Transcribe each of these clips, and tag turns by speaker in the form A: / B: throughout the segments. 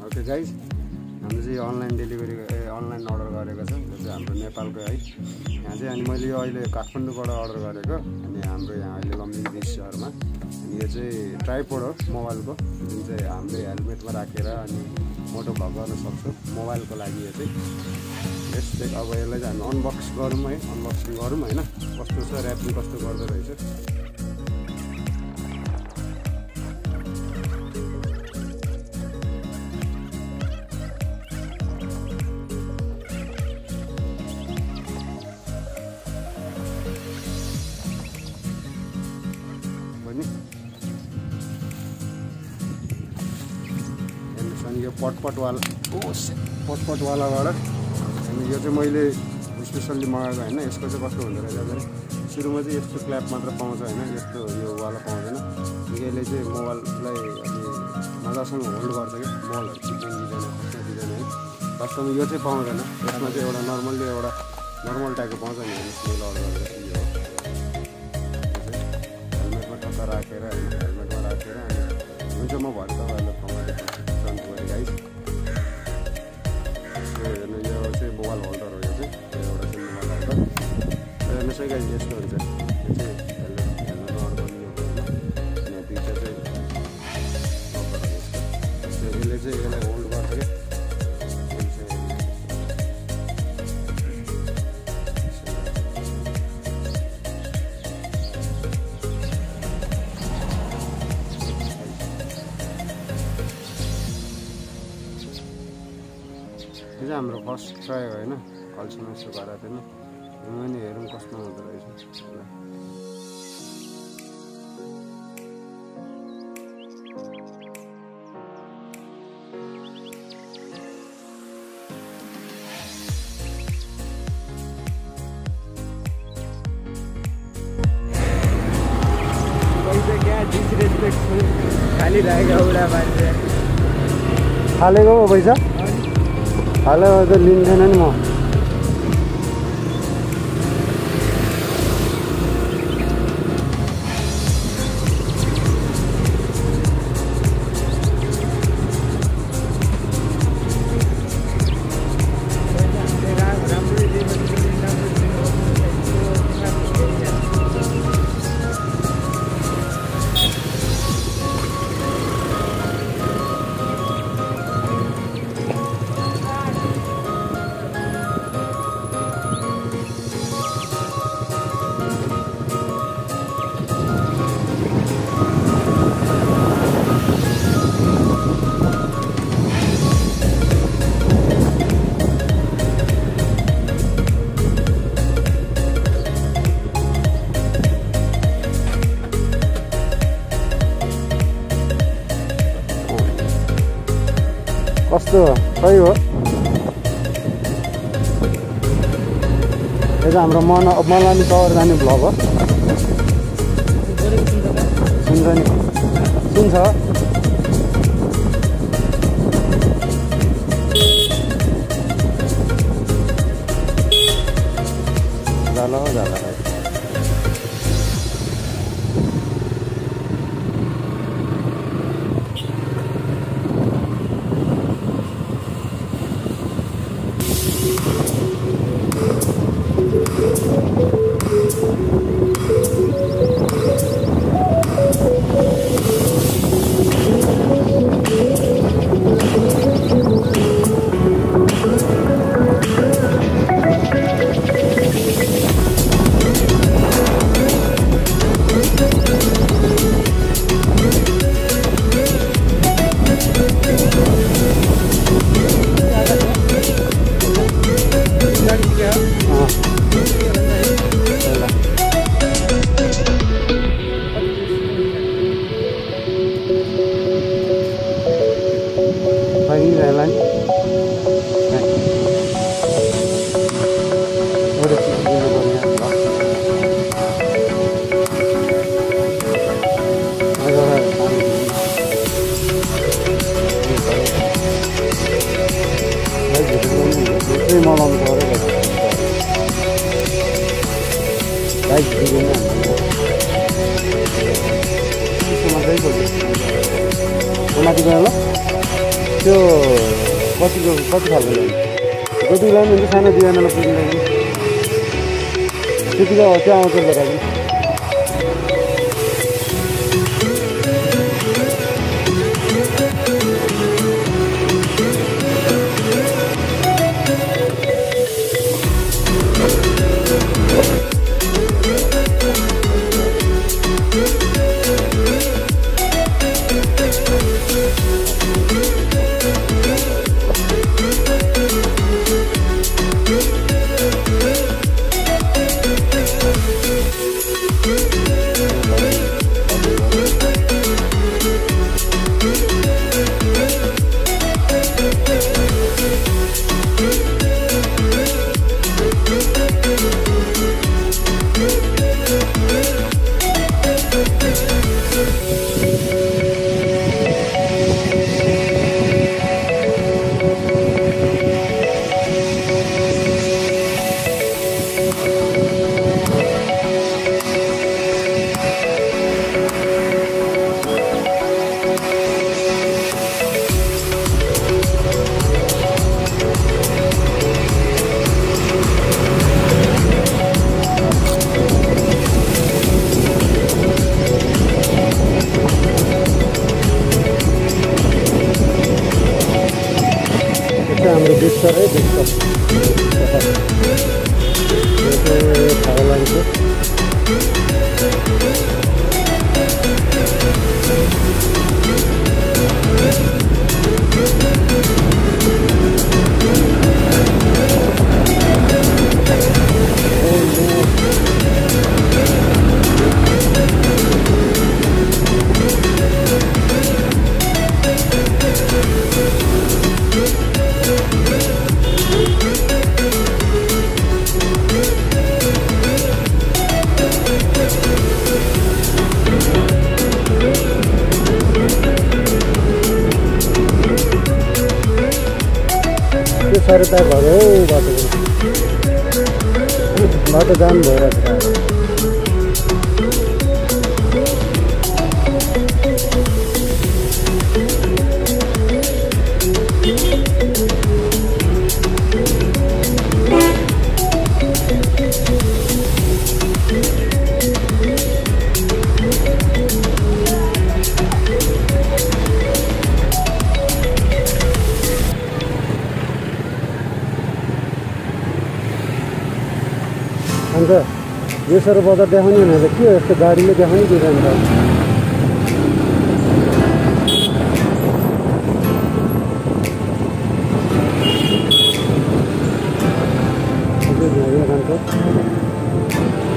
A: Okay guys हाम्रो चाहिँ online delivery online order गरेको छ। यो चाहिँ हाम्रो नेपालको है। यहाँ चाहिँ अनि मैले यो अहिले काठमाडौँबाट अर्डर गरेको। अनि हाम्रो यहाँ अहिले लम्बिङ सहरमा अनि यो चाहिँ ट्राइपोड हो मोबाइलको। जुन चाहिँ हामीले हेलमेटमा राखेर अनि मोटो भ्लग गर्न सक्छौँ। मोबाइलको लागि यो चाहिँ। यस चाहिँ अब यसलाई चाहिँ हामी अनबक्स गरौँ है। अनबक्सिङ गरौँ होइन? कस्तो छ ऱ्यापिङ कस्तो गर्दो रहेछ? पटपटवाला पटपटवालाबाट। अनि यो चाहिँ मैले स्पेसल्ली मगाएको होइन यसको चाहिँ कस्तो हुँदो रहेछ भने सुरुमा चाहिँ यस्तो क्ल्याप मात्र पाउँछ होइन यस्तो यो वाला पाउँदैन। यसले चाहिँ मोबाइललाई अनि मजासँग होल्ड गर्छ कि मोबाइलहरू चिप्लिङ दिँदैन दिँदैन है। वास्तवमा यो चाहिँ पाउँदैन यसमा चाहिँ एउटा नर्मल्ली एउटा नर्मल टाइपको पाउँछ नि मैले अर्डर गरेको यो। हेलमेटमा टक्क राखेर होइन हेलमेटमा राखेर अनि हुन्छ म भरे तपाईँहरूलाई हेर्नुहोस् है गाइस यस्तो हुन्छ चाहिँ चाहिँ चाहिँ चाहिँ चाहिँ हाम्रो फर्स्ट ट्राई होइन पनि कस्तो हुँदो रहेछ हालेको पो पैसा हालेको त लिन्थेन नि म कस्तो सही हो यो चाहिँ हाम्रो मन मलानी टावर जाने भ्लग हो सुन्छ नि सुन्छ त्यो कतिको कति खालको लाने कतिको लाने भने सानो बिहानलाई पुग्नु त्यतिको त्यो आउँछ नि हाम्रो विश्व है विश्व यो चाहिँ थाहा लाग्छ सरिता घर हो बाटो जाम भइरहेको छ। यो सर बजार देखाउने भनेर के हो यस्तो गाडीले देखाउने दिँदैन त Thank धेरै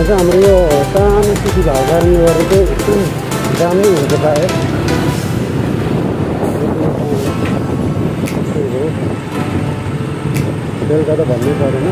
A: यहाँ चाहिँ हाम्रो यो सानो सिटी भएको कारणले गर्दा चाहिँ नै हुन्छ हो. बेलुका त भन्नै परेन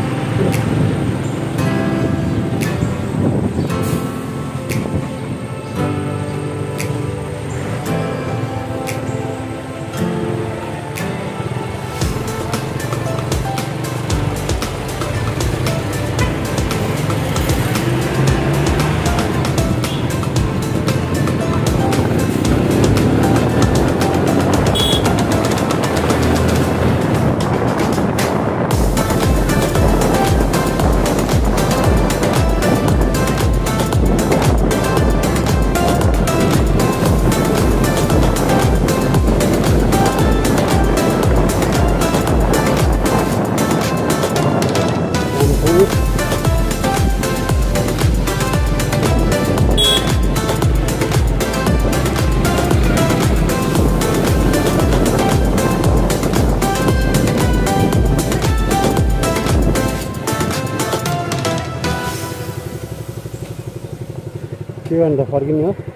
A: के गर्नु त